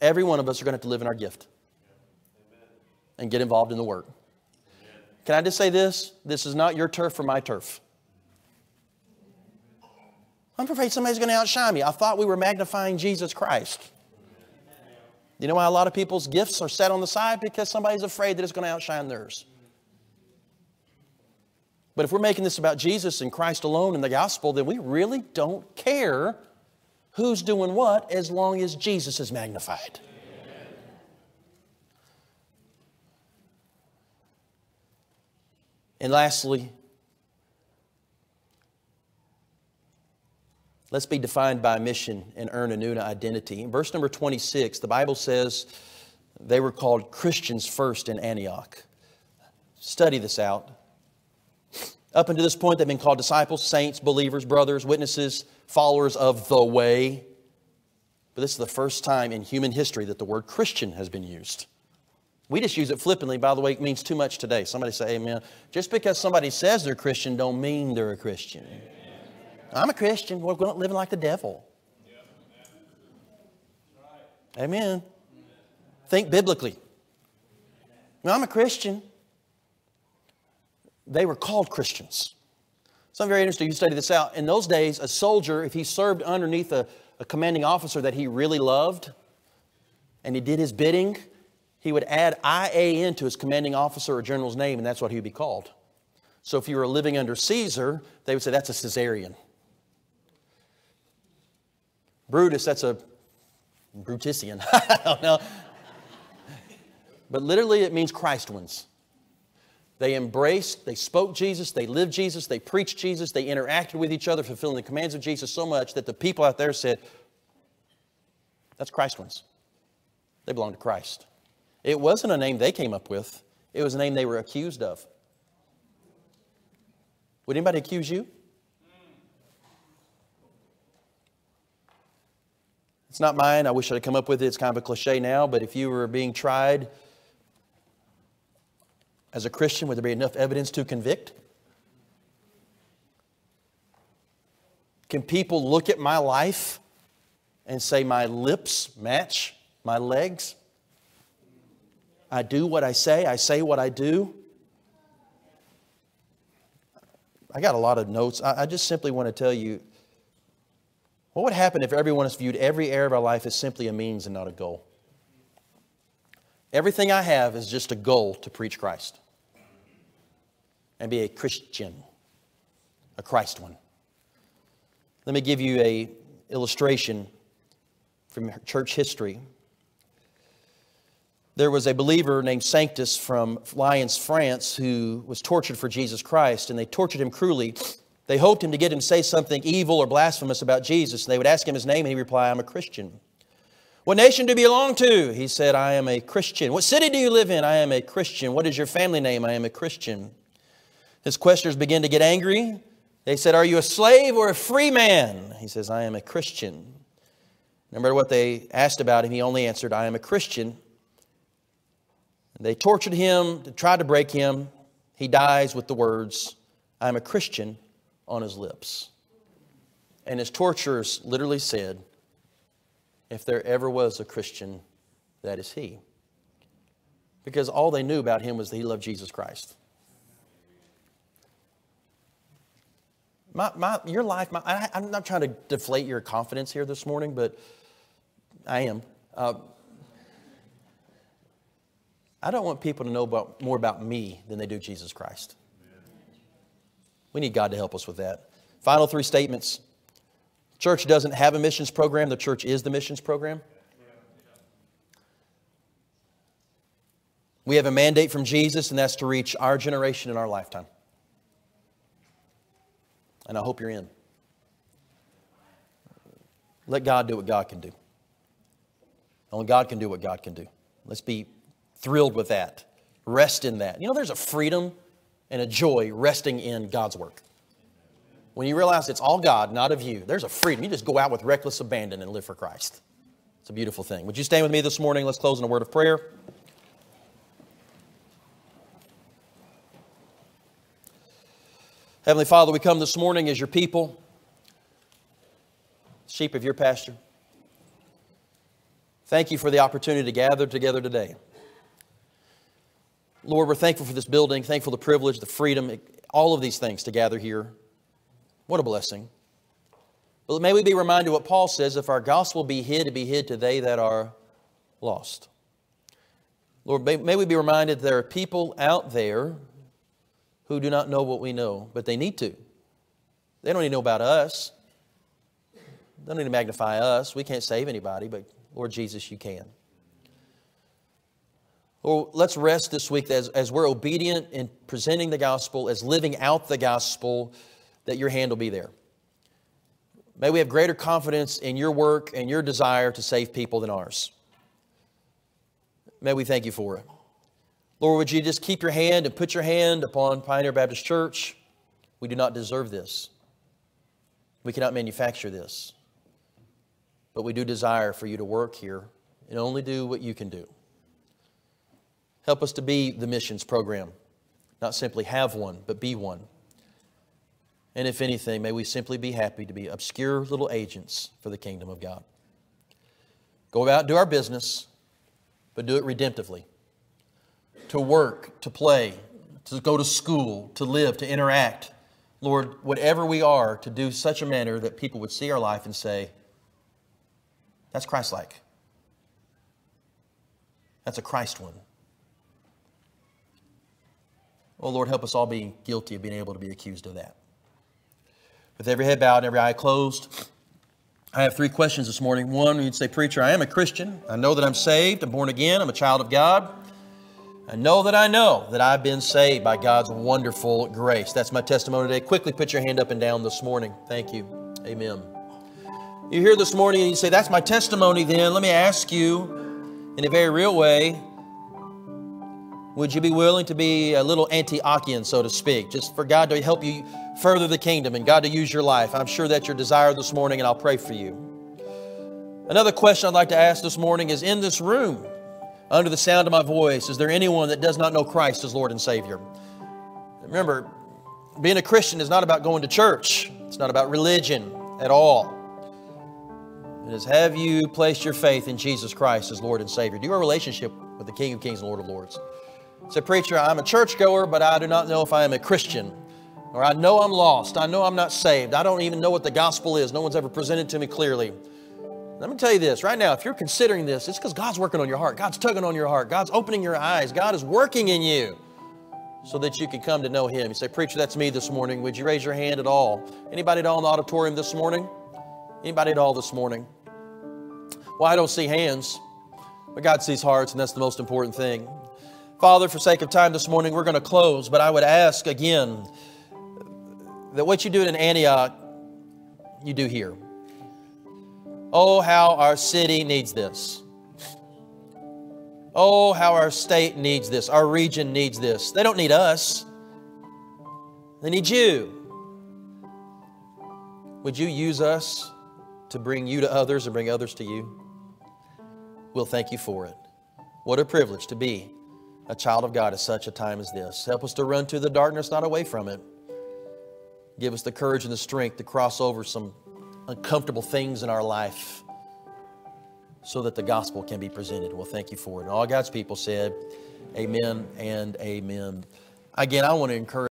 every one of us are going to have to live in our gift and get involved in the work. Can I just say this? This is not your turf or my turf. I'm afraid somebody's going to outshine me. I thought we were magnifying Jesus Christ. You know why a lot of people's gifts are set on the side? Because somebody's afraid that it's going to outshine theirs. But if we're making this about Jesus and Christ alone and the gospel, then we really don't care who's doing what as long as Jesus is magnified. And lastly, Let's be defined by mission and earn a new identity. In verse number 26, the Bible says they were called Christians first in Antioch. Study this out. Up until this point, they've been called disciples, saints, believers, brothers, witnesses, followers of the way. But this is the first time in human history that the word Christian has been used. We just use it flippantly. By the way, it means too much today. Somebody say amen. Just because somebody says they're Christian don't mean they're a Christian. I'm a Christian. We're not living like the devil. Amen. Think biblically. Now, I'm a Christian. They were called Christians. Something very interesting. You study this out. In those days, a soldier, if he served underneath a, a commanding officer that he really loved, and he did his bidding, he would add IAN to his commanding officer or general's name, and that's what he would be called. So if you were living under Caesar, they would say that's a Caesarian. Brutus, that's a Brutisian. [LAUGHS] I don't know. But literally, it means Christ ones. They embraced, they spoke Jesus, they lived Jesus, they preached Jesus, they interacted with each other, fulfilling the commands of Jesus so much that the people out there said, That's Christ ones. They belong to Christ. It wasn't a name they came up with, it was a name they were accused of. Would anybody accuse you? It's not mine. I wish I'd come up with it. It's kind of a cliche now, but if you were being tried as a Christian, would there be enough evidence to convict? Can people look at my life and say my lips match my legs? I do what I say, I say what I do. I got a lot of notes. I, just simply want to tell you what would happen if everyone us viewed every area of our life as simply a means and not a goal? Everything I have is just a goal to preach Christ and be a Christian, a Christ one. Let me give you a illustration from church history. There was a believer named Sanctus from Lyons, France, who was tortured for Jesus Christ, and they tortured him cruelly. They hoped him to get him to say something evil or blasphemous about Jesus, and they would ask him his name, and he'd reply, I'm a Christian. What nation do you belong to? He said, I am a Christian. What city do you live in? I am a Christian. What is your family name? I am a Christian. His questioners began to get angry. They said, Are you a slave or a free man? He says, I am a Christian. No matter what they asked about him, he only answered, I am a Christian. They tortured him, tried to break him. He dies with the words, I am a Christian on his lips. And his torturers literally said, if there ever was a Christian, that is he. Because all they knew about him was that he loved Jesus Christ. My, my, your life, my, I, am not trying to deflate your confidence here this morning, but I am. Uh, I don't want people to know about, more about me than they do Jesus Christ. We need God to help us with that. Final three statements. Church doesn't have a missions program, the church is the missions program. We have a mandate from Jesus, and that's to reach our generation in our lifetime. And I hope you're in. Let God do what God can do. Only God can do what God can do. Let's be thrilled with that. Rest in that. You know, there's a freedom and a joy resting in God's work. When you realize it's all God, not of you, there's a freedom. You just go out with reckless abandon and live for Christ. It's a beautiful thing. Would you stand with me this morning? Let's close in a word of prayer. Heavenly Father, we come this morning as your people, sheep of your pasture. Thank you for the opportunity to gather together today. Lord, we're thankful for this building, thankful the privilege, the freedom, all of these things to gather here. What a blessing. But may we be reminded what Paul says if our gospel be hid, it be hid to they that are lost. Lord, may, may we be reminded there are people out there who do not know what we know, but they need to. They don't need to know about us. They don't need to magnify us. We can't save anybody, but Lord Jesus, you can. Well, let's rest this week as, as we're obedient in presenting the gospel, as living out the gospel that your hand will be there. May we have greater confidence in your work and your desire to save people than ours. May we thank you for it. Lord, would you just keep your hand and put your hand upon Pioneer Baptist Church? We do not deserve this. We cannot manufacture this. But we do desire for you to work here and only do what you can do. Help us to be the missions program, not simply have one, but be one. And if anything, may we simply be happy to be obscure little agents for the kingdom of God. Go about, do our business, but do it redemptively. To work, to play, to go to school, to live, to interact. Lord, whatever we are, to do such a manner that people would see our life and say, that's Christ like. That's a Christ one. Oh, Lord, help us all be guilty of being able to be accused of that with every head bowed and every eye closed. I have three questions this morning. One, you'd say, Preacher, I am a Christian. I know that I'm saved. I'm born again. I'm a child of God. I know that I know that I've been saved by God's wonderful grace. That's my testimony today. Quickly put your hand up and down this morning. Thank you. Amen. You're here this morning and you say, That's my testimony then. Let me ask you in a very real way would you be willing to be a little Antiochian, so to speak, just for God to help you further the kingdom and God to use your life? I'm sure that's your desire this morning, and I'll pray for you. Another question I'd like to ask this morning is in this room, under the sound of my voice, is there anyone that does not know Christ as Lord and Savior? Remember, being a Christian is not about going to church, it's not about religion at all. It is have you placed your faith in Jesus Christ as Lord and Savior? Do you have a relationship with the King of Kings and Lord of Lords? Say, preacher, I'm a churchgoer, but I do not know if I am a Christian. Or I know I'm lost. I know I'm not saved. I don't even know what the gospel is. No one's ever presented to me clearly. Let me tell you this right now if you're considering this, it's because God's working on your heart. God's tugging on your heart. God's opening your eyes. God is working in you so that you can come to know Him. You say, Preacher, that's me this morning. Would you raise your hand at all? Anybody at all in the auditorium this morning? Anybody at all this morning? Well, I don't see hands, but God sees hearts, and that's the most important thing. Father, for sake of time this morning, we're going to close, but I would ask again that what you do in Antioch, you do here. Oh, how our city needs this. Oh, how our state needs this. Our region needs this. They don't need us, they need you. Would you use us to bring you to others and bring others to you? We'll thank you for it. What a privilege to be a child of God at such a time as this. Help us to run to the darkness, not away from it. Give us the courage and the strength to cross over some uncomfortable things in our life so that the gospel can be presented. Well, thank you for it. And all God's people said, Amen and amen. Again, I want to encourage.